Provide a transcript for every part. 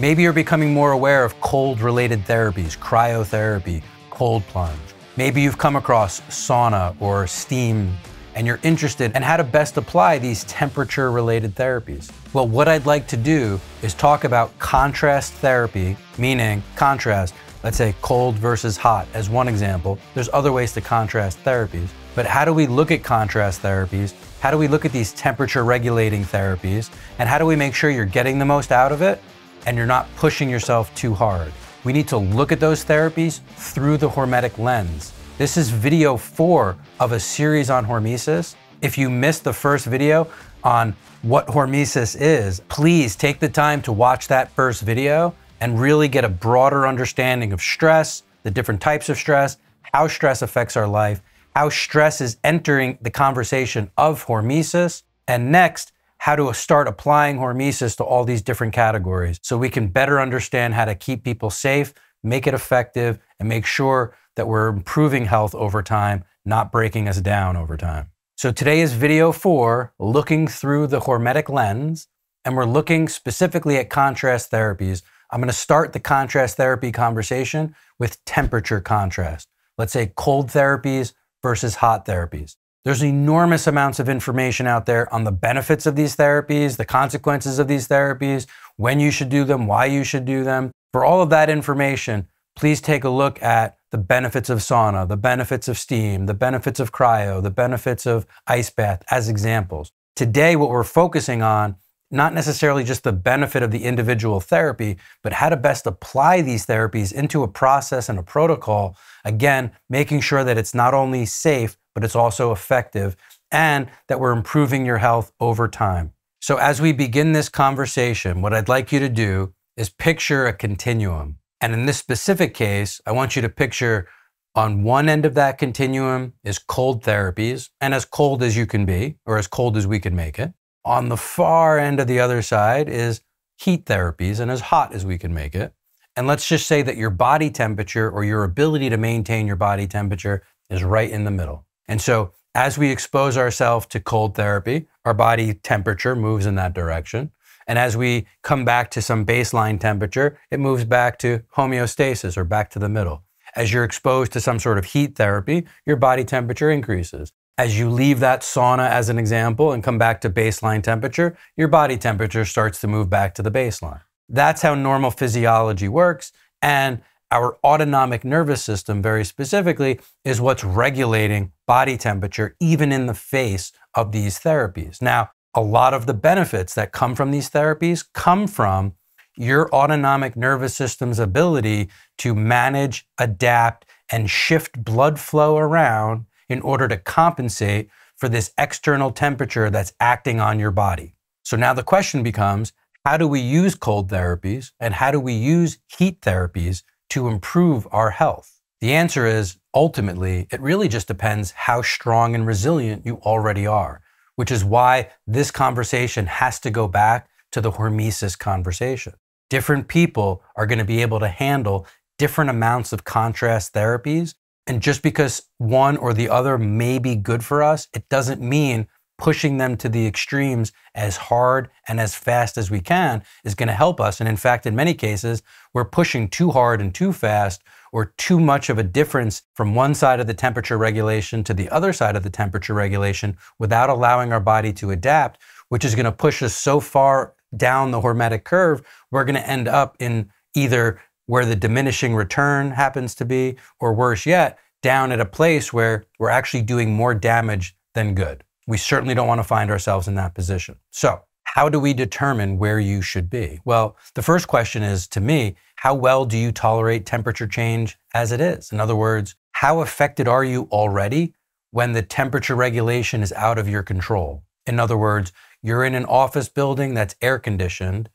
Maybe you're becoming more aware of cold related therapies, cryotherapy, cold plunge. Maybe you've come across sauna or steam and you're interested in how to best apply these temperature related therapies. Well, what I'd like to do is talk about contrast therapy, meaning contrast, let's say cold versus hot as one example. There's other ways to contrast therapies, but how do we look at contrast therapies? How do we look at these temperature regulating therapies? And how do we make sure you're getting the most out of it and you're not pushing yourself too hard? We need to look at those therapies through the hormetic lens. This is video four of a series on hormesis. If you missed the first video on what hormesis is, please take the time to watch that first video and really get a broader understanding of stress, the different types of stress, how stress affects our life, how stress is entering the conversation of hormesis, and next, how to start applying hormesis to all these different categories so we can better understand how to keep people safe, make it effective, and make sure that we're improving health over time, not breaking us down over time. So today is video four, looking through the hormetic lens, and we're looking specifically at contrast therapies. I'm going to start the contrast therapy conversation with temperature contrast. Let's say cold therapies versus hot therapies. There's enormous amounts of information out there on the benefits of these therapies, the consequences of these therapies, when you should do them, why you should do them. For all of that information, please take a look at the benefits of sauna, the benefits of steam, the benefits of cryo, the benefits of ice bath as examples. Today, what we're focusing on, not necessarily just the benefit of the individual therapy, but how to best apply these therapies into a process and a protocol. Again, making sure that it's not only safe, but it's also effective and that we're improving your health over time. So, as we begin this conversation, what I'd like you to do is picture a continuum. And in this specific case, I want you to picture on one end of that continuum is cold therapies, and as cold as you can be, or as cold as we can make it. On the far end of the other side is heat therapies, and as hot as we can make it. And let's just say that your body temperature or your ability to maintain your body temperature is right in the middle. And so, as we expose ourselves to cold therapy, our body temperature moves in that direction. And as we come back to some baseline temperature, it moves back to homeostasis or back to the middle. As you're exposed to some sort of heat therapy, your body temperature increases. As you leave that sauna, as an example, and come back to baseline temperature, your body temperature starts to move back to the baseline. That's how normal physiology works. And our autonomic nervous system, very specifically, is what's regulating body temperature, even in the face of these therapies. Now, a lot of the benefits that come from these therapies come from your autonomic nervous system's ability to manage, adapt, and shift blood flow around in order to compensate for this external temperature that's acting on your body. So now the question becomes how do we use cold therapies and how do we use heat therapies to improve our health? The answer is ultimately, it really just depends how strong and resilient you already are which is why this conversation has to go back to the hormesis conversation. Different people are going to be able to handle different amounts of contrast therapies. And just because one or the other may be good for us, it doesn't mean pushing them to the extremes as hard and as fast as we can is going to help us. And in fact, in many cases, we're pushing too hard and too fast or too much of a difference from one side of the temperature regulation to the other side of the temperature regulation without allowing our body to adapt, which is going to push us so far down the hormetic curve, we're going to end up in either where the diminishing return happens to be, or worse yet, down at a place where we're actually doing more damage than good. We certainly don't want to find ourselves in that position. So, how do we determine where you should be? Well, the first question is to me, how well do you tolerate temperature change as it is? In other words, how affected are you already when the temperature regulation is out of your control? In other words, you're in an office building that's air conditioned.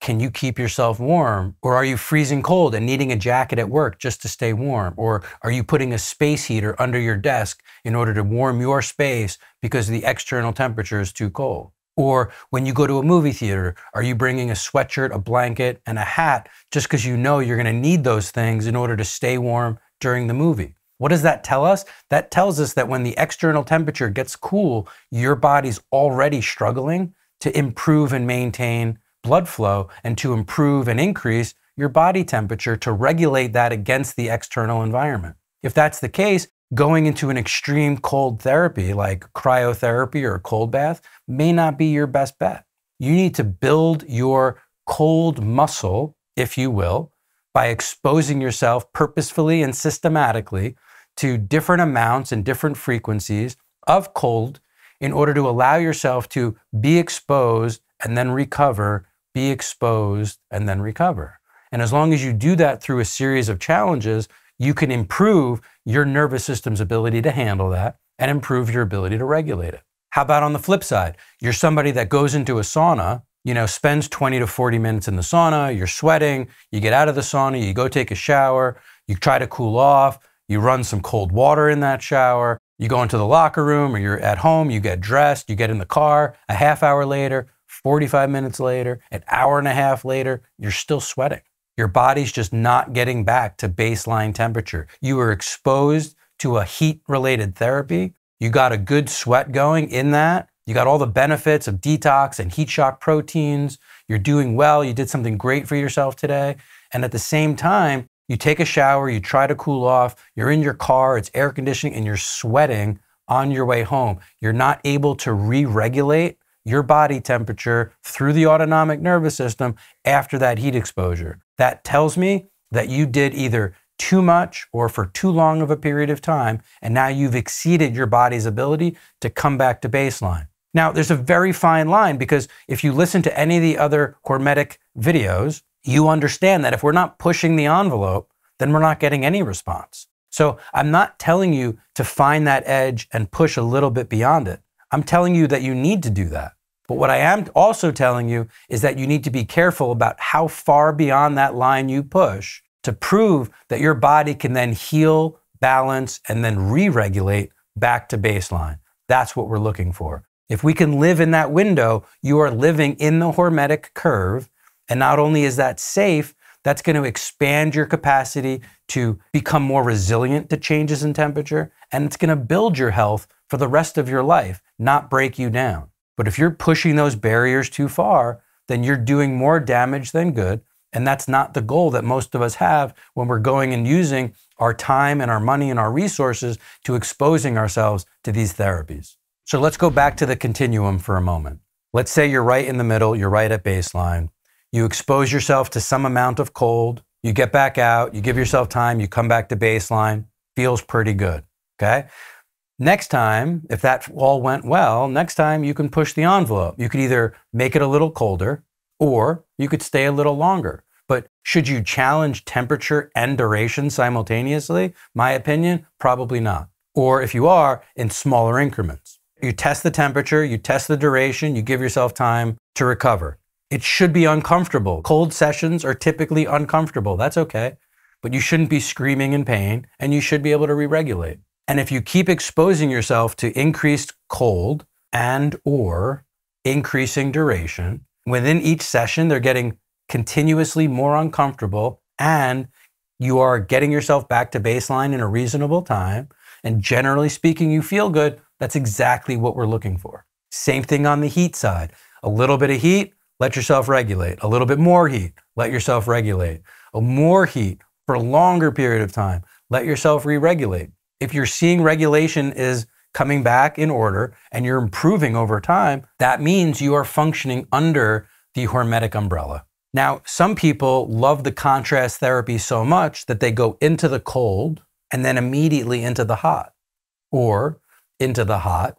Can you keep yourself warm? Or are you freezing cold and needing a jacket at work just to stay warm? Or are you putting a space heater under your desk in order to warm your space because the external temperature is too cold? Or when you go to a movie theater, are you bringing a sweatshirt, a blanket, and a hat just because you know you're going to need those things in order to stay warm during the movie? What does that tell us? That tells us that when the external temperature gets cool, your body's already struggling to improve and maintain blood flow and to improve and increase your body temperature to regulate that against the external environment. If that's the case, going into an extreme cold therapy like cryotherapy or a cold bath may not be your best bet. You need to build your cold muscle, if you will, by exposing yourself purposefully and systematically to different amounts and different frequencies of cold in order to allow yourself to be exposed and then recover, be exposed and then recover. And as long as you do that through a series of challenges, you can improve your nervous system's ability to handle that and improve your ability to regulate it. How about on the flip side? You're somebody that goes into a sauna, you know, spends 20 to 40 minutes in the sauna, you're sweating, you get out of the sauna, you go take a shower, you try to cool off, you run some cold water in that shower, you go into the locker room or you're at home, you get dressed, you get in the car, a half hour later, 45 minutes later, an hour and a half later, you're still sweating. Your body's just not getting back to baseline temperature. You were exposed to a heat related therapy. You got a good sweat going in that. You got all the benefits of detox and heat shock proteins. You're doing well. You did something great for yourself today. And at the same time, you take a shower, you try to cool off, you're in your car, it's air conditioning, and you're sweating on your way home. You're not able to re regulate your body temperature through the autonomic nervous system after that heat exposure. That tells me that you did either too much or for too long of a period of time, and now you've exceeded your body's ability to come back to baseline. Now, there's a very fine line because if you listen to any of the other hormetic videos, you understand that if we're not pushing the envelope, then we're not getting any response. So I'm not telling you to find that edge and push a little bit beyond it. I'm telling you that you need to do that. But what I am also telling you is that you need to be careful about how far beyond that line you push to prove that your body can then heal, balance, and then re regulate back to baseline. That's what we're looking for. If we can live in that window, you are living in the hormetic curve. And not only is that safe, that's going to expand your capacity to become more resilient to changes in temperature. And it's going to build your health for the rest of your life, not break you down. But if you're pushing those barriers too far, then you're doing more damage than good. And that's not the goal that most of us have when we're going and using our time and our money and our resources to exposing ourselves to these therapies. So let's go back to the continuum for a moment. Let's say you're right in the middle, you're right at baseline. You expose yourself to some amount of cold, you get back out, you give yourself time, you come back to baseline, feels pretty good. Okay. Next time, if that all went well, next time you can push the envelope. You could either make it a little colder or you could stay a little longer. But should you challenge temperature and duration simultaneously? My opinion, probably not. Or if you are, in smaller increments. You test the temperature, you test the duration, you give yourself time to recover. It should be uncomfortable. Cold sessions are typically uncomfortable. That's okay. But you shouldn't be screaming in pain and you should be able to re regulate. And if you keep exposing yourself to increased cold and or increasing duration, within each session they're getting continuously more uncomfortable and you are getting yourself back to baseline in a reasonable time and generally speaking you feel good, that's exactly what we're looking for. Same thing on the heat side. A little bit of heat, let yourself regulate. A little bit more heat, let yourself regulate. A more heat for a longer period of time, let yourself re-regulate if you're seeing regulation is coming back in order and you're improving over time, that means you are functioning under the hormetic umbrella. Now, some people love the contrast therapy so much that they go into the cold and then immediately into the hot, or into the hot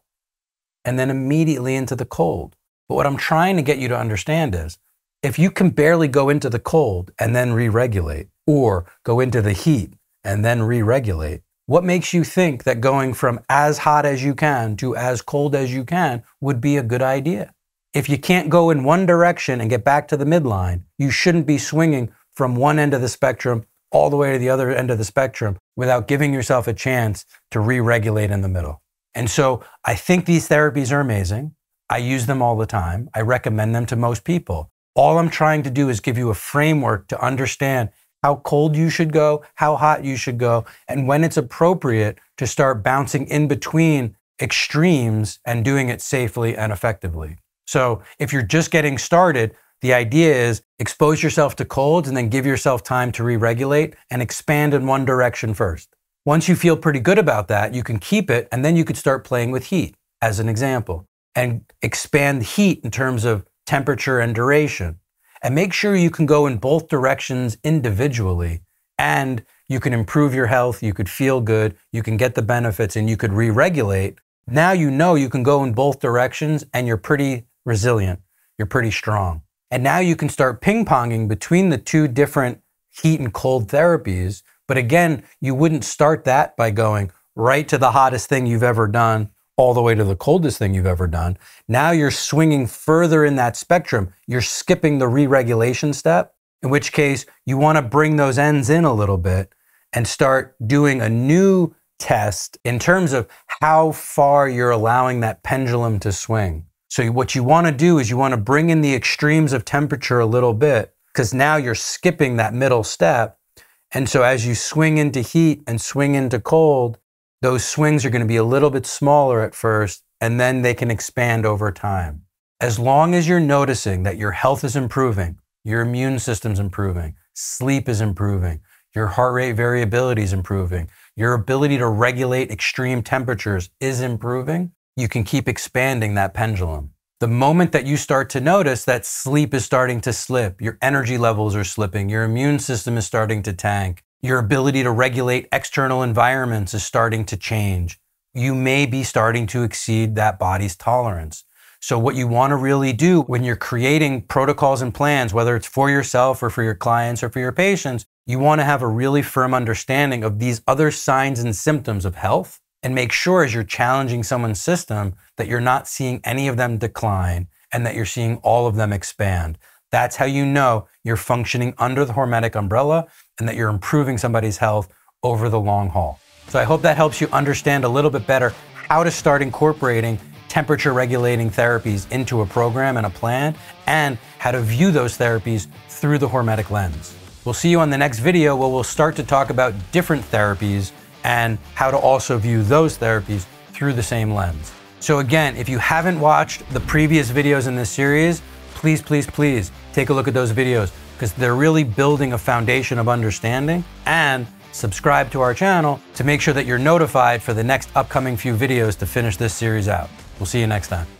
and then immediately into the cold. But what I'm trying to get you to understand is if you can barely go into the cold and then re regulate, or go into the heat and then re regulate, what makes you think that going from as hot as you can to as cold as you can would be a good idea? If you can't go in one direction and get back to the midline, you shouldn't be swinging from one end of the spectrum all the way to the other end of the spectrum without giving yourself a chance to re regulate in the middle. And so I think these therapies are amazing. I use them all the time. I recommend them to most people. All I'm trying to do is give you a framework to understand how cold you should go, how hot you should go, and when it's appropriate to start bouncing in between extremes and doing it safely and effectively. So if you're just getting started, The idea is expose yourself to colds and then give yourself time to re regulate and expand in one direction first. Once you feel pretty good about that, you can keep it and then you could start playing with heat, as an example, and expand heat in terms of temperature and duration. And make sure you can go in both directions individually and you can improve your health, you could feel good, you can get the benefits, and you could re regulate. Now you know you can go in both directions and you're pretty resilient, you're pretty strong. And now you can start ping ponging between the two different heat and cold therapies. But again, you wouldn't start that by going right to the hottest thing you've ever done, all the way to the coldest thing you've ever done. Now you're swinging further in that spectrum. You're skipping the re regulation step, in which case you want to bring those ends in a little bit and start doing a new test in terms of how far you're allowing that pendulum to swing. So, what you want to do is you want to bring in the extremes of temperature a little bit because now you're skipping that middle step. And so, as you swing into heat and swing into cold, those swings are going to be a little bit smaller at first and then they can expand over time. As long as you're noticing that your health is improving, your immune system's improving, sleep is improving, your heart rate variability is improving, your ability to regulate extreme temperatures is improving, you can keep expanding that pendulum. The moment that you start to notice that sleep is starting to slip, your energy levels are slipping, your immune system is starting to tank, your ability to regulate external environments is starting to change, you may be starting to exceed that body's tolerance. So, what you want to really do when you're creating protocols and plans, whether it's for yourself or for your clients or for your patients, you want to have a really firm understanding of these other signs and symptoms of health and make sure as you're challenging someone's system that you're not seeing any of them decline and that you're seeing all of them expand. That's how you know you're functioning under the hormetic umbrella and that you're improving somebody's health over the long haul. So I hope that helps you understand a little bit better how to start incorporating temperature regulating therapies into a program and a plan and how to view those therapies through the hormetic lens. We'll see you on the next video where we'll start to talk about different therapies and how to also view those therapies through the same lens. So again, if you haven't watched the previous videos in this series, please, please, please take a look at those videos because they're really building a foundation of understanding and subscribe to our channel to make sure that you're notified for the next upcoming few videos to finish this series out. We'll see you next time.